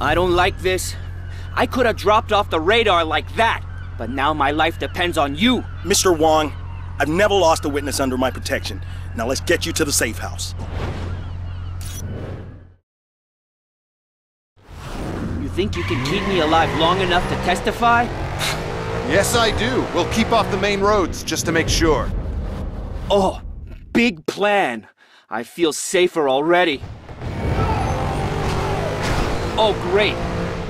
I don't like this. I could have dropped off the radar like that, but now my life depends on you. Mr. Wong, I've never lost a witness under my protection. Now let's get you to the safe house. You think you can keep me alive long enough to testify? Yes, I do. We'll keep off the main roads, just to make sure. Oh, big plan. I feel safer already. Oh, great.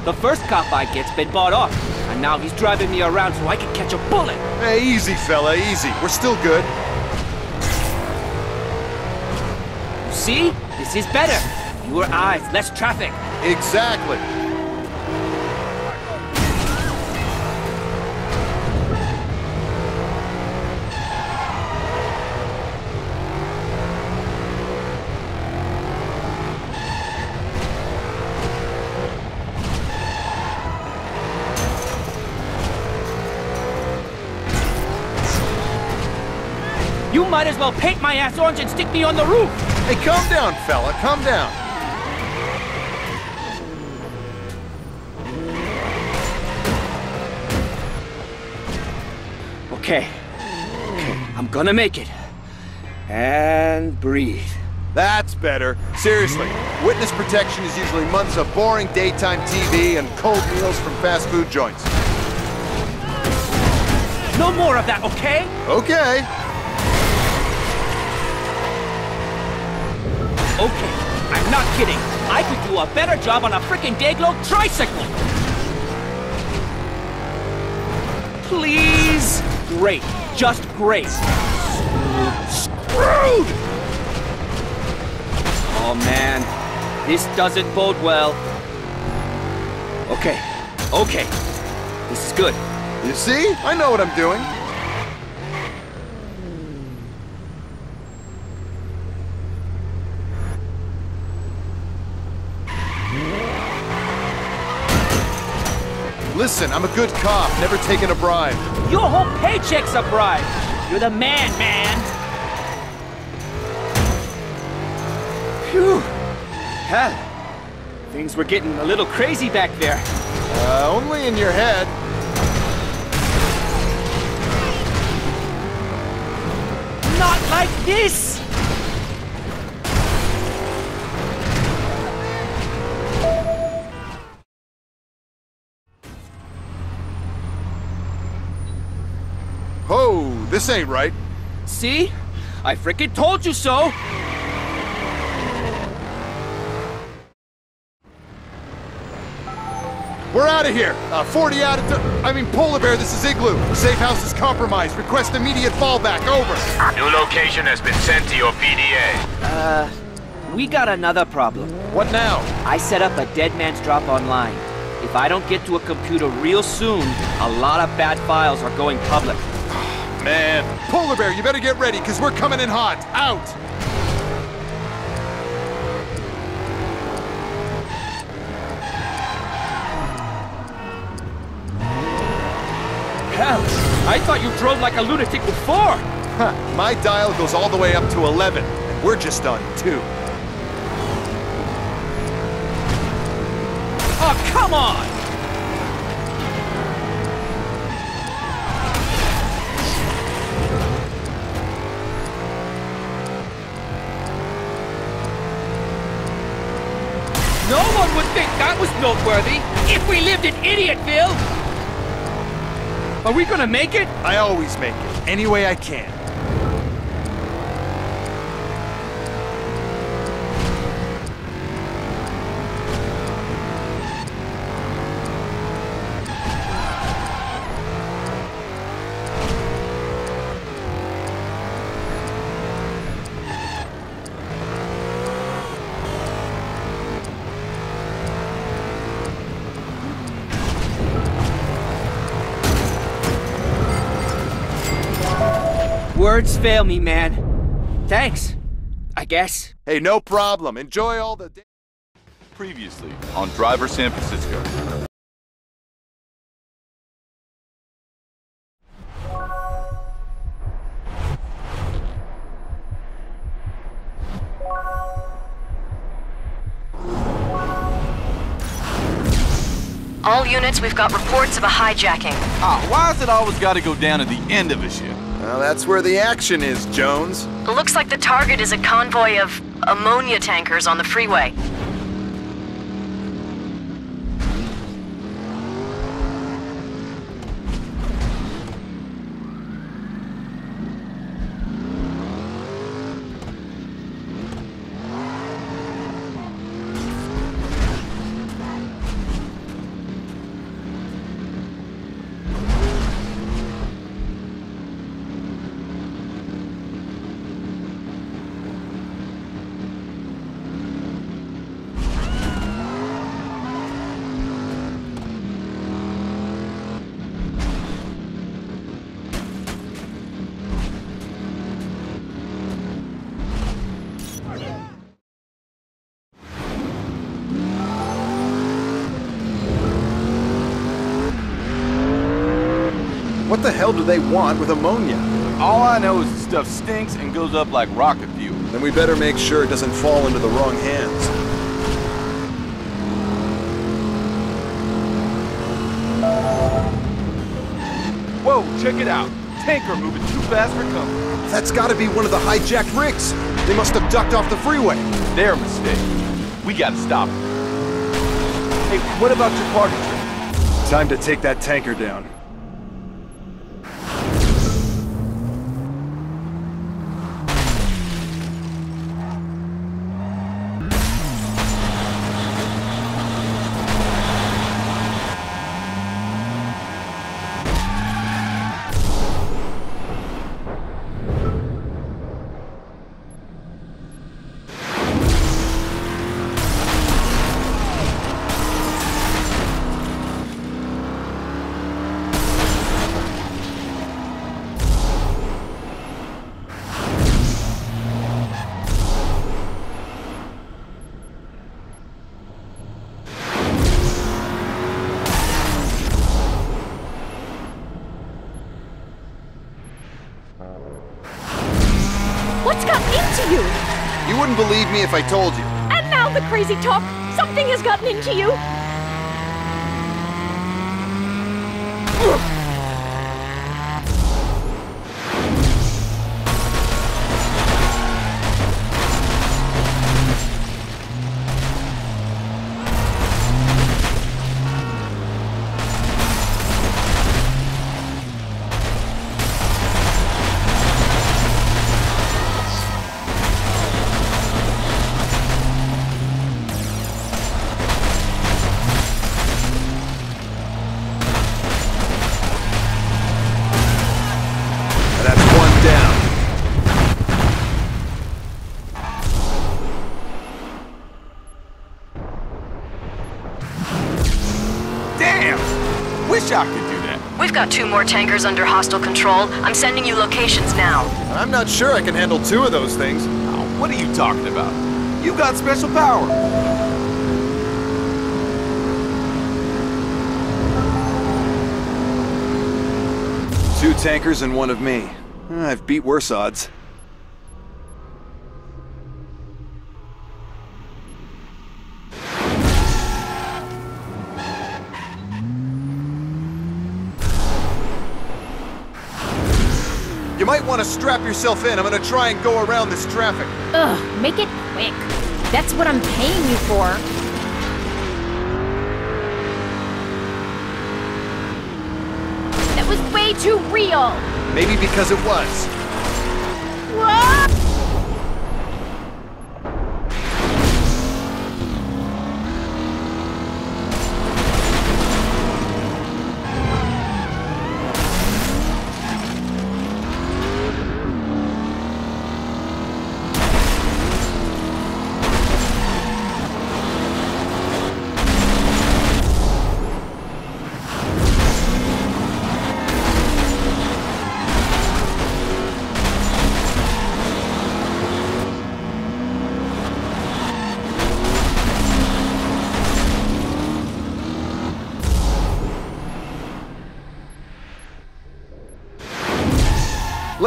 The first cop I get's been bought off, and now he's driving me around so I can catch a bullet. Hey, easy, fella, easy. We're still good. You see? This is better. Fewer eyes, less traffic. Exactly. Might as well paint my ass orange and stick me on the roof. Hey, calm down, fella, calm down. Okay. Okay, I'm gonna make it. And breathe. That's better. Seriously, witness protection is usually months of boring daytime TV and cold meals from fast food joints. No more of that, okay? Okay. Okay, I'm not kidding. I could do a better job on a freaking Dayglow tricycle! Please? Great. Just great. Screwed! Oh man, this doesn't bode well. Okay, okay. This is good. You see? I know what I'm doing. Listen, I'm a good cop, never taken a bribe. Your whole paycheck's a bribe. You're the man, man. Phew. Hell, things were getting a little crazy back there. Uh, only in your head. Not like this! This ain't right. See? I frickin' told you so! We're out of here. Uh, 40 out of... I mean, Polar Bear, this is Igloo. Safe house is compromised. Request immediate fallback. Over. New location has been sent to your PDA. Uh, we got another problem. What now? I set up a dead man's drop online. If I don't get to a computer real soon, a lot of bad files are going public. Man. Polar Bear, you better get ready, because we're coming in hot. Out! Hell, I thought you drove like a lunatic before! Huh, My dial goes all the way up to 11, and we're just on 2. Oh, come on! Was noteworthy if we lived in Idiotville! Are we gonna make it? I always make it, any way I can. Words fail me, man. Thanks, I guess. Hey, no problem. Enjoy all the... Previously on Driver San Francisco. All units, we've got reports of a hijacking. Ah, why has it always got to go down at the end of a ship? Well, that's where the action is, Jones. It looks like the target is a convoy of ammonia tankers on the freeway. They want with ammonia? All I know is the stuff stinks and goes up like rocket fuel. Then we better make sure it doesn't fall into the wrong hands. Whoa, check it out. Tanker moving too fast for comfort. That's gotta be one of the hijacked rigs. They must have ducked off the freeway. Their mistake. We gotta stop them. Hey, what about your party trick? Time to take that tanker down. Wouldn't believe me if I told you. And now the crazy talk. Something has gotten into you. Got two more tankers under hostile control. I'm sending you locations now. I'm not sure I can handle two of those things. Oh, what are you talking about? You got special power. Two tankers and one of me. I've beat worse odds. Might want to strap yourself in. I'm gonna try and go around this traffic. Ugh, make it quick. That's what I'm paying you for. That was way too real. Maybe because it was. Whoa!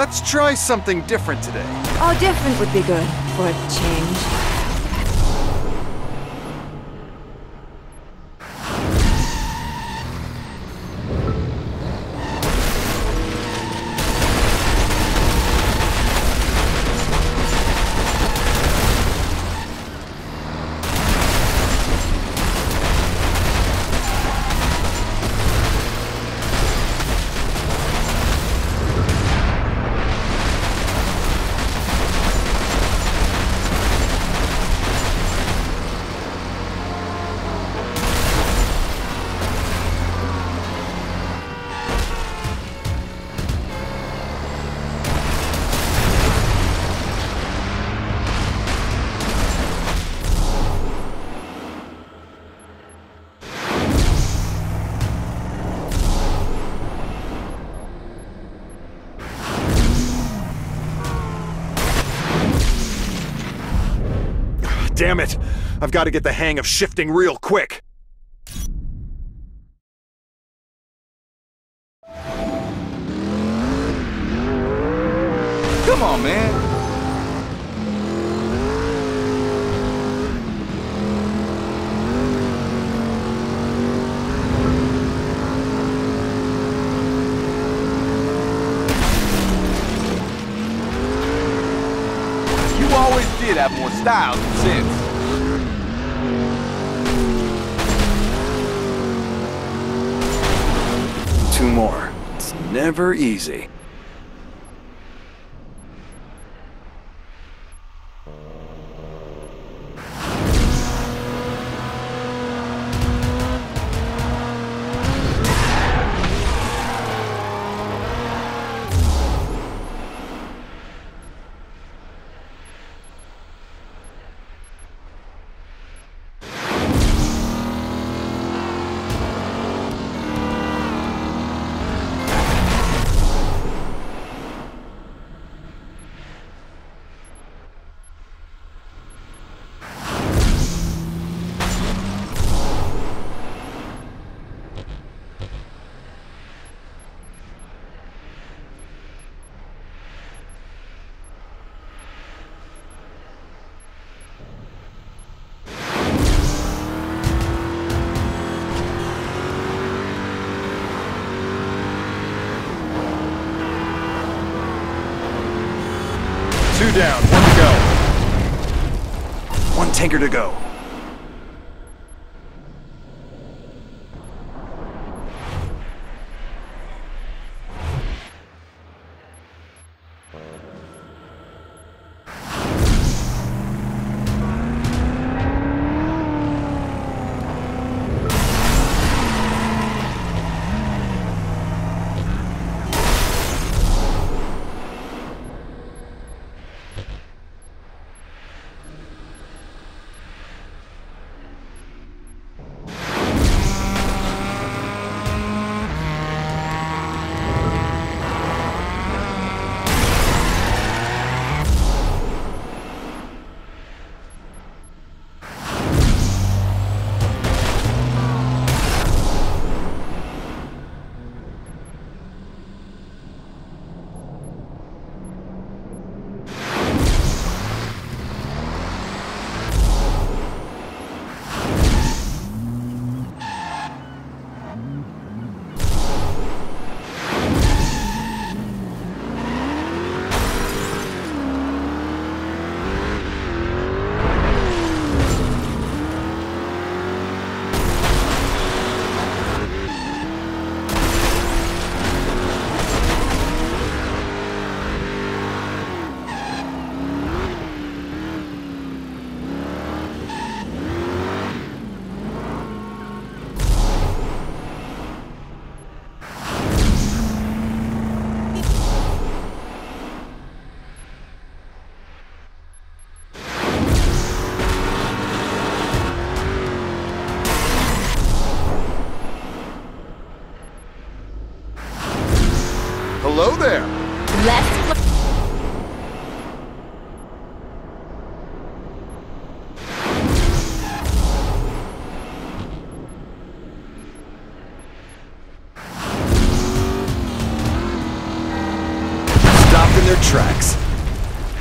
Let's try something different today. Oh, different would be good for a change. Damn it! I've got to get the hang of shifting real quick. Come on, man. You always did have more style than sense. Never easy. Down, one to go. One tanker to go.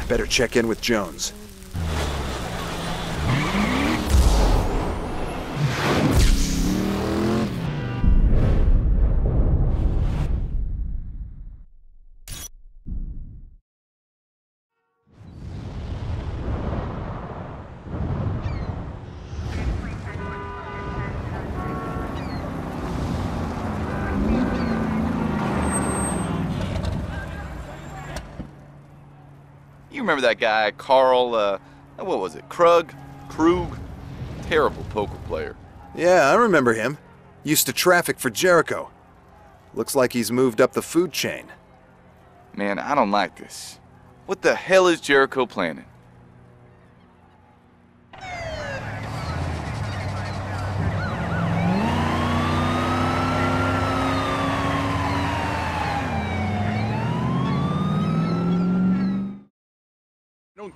Better check in with Jones. You remember that guy, Carl, uh, what was it, Krug? Krug? Terrible poker player. Yeah, I remember him. Used to traffic for Jericho. Looks like he's moved up the food chain. Man, I don't like this. What the hell is Jericho planning?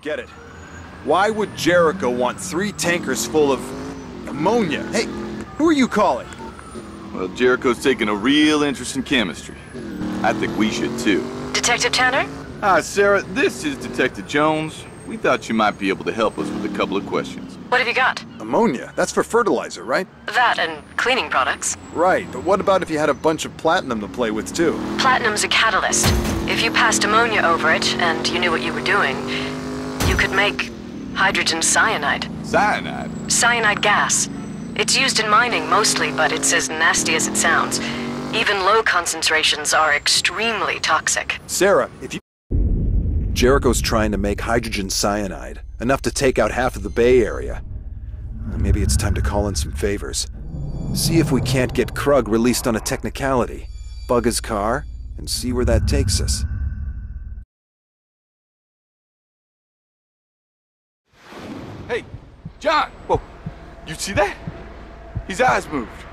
Get it. Why would Jericho want three tankers full of ammonia? Hey, who are you calling? Well, Jericho's taking a real interest in chemistry. I think we should too. Detective Tanner? Hi, Sarah. This is Detective Jones. We thought you might be able to help us with a couple of questions. What have you got? Ammonia. That's for fertilizer, right? That and cleaning products. Right, but what about if you had a bunch of platinum to play with too? Platinum's a catalyst. If you passed ammonia over it and you knew what you were doing, you could make hydrogen cyanide. Cyanide? Cyanide gas. It's used in mining mostly, but it's as nasty as it sounds. Even low concentrations are extremely toxic. Sarah, if you. Jericho's trying to make hydrogen cyanide, enough to take out half of the Bay Area. Maybe it's time to call in some favors. See if we can't get Krug released on a technicality, bug his car, and see where that takes us. John! Whoa, you see that? His eyes moved.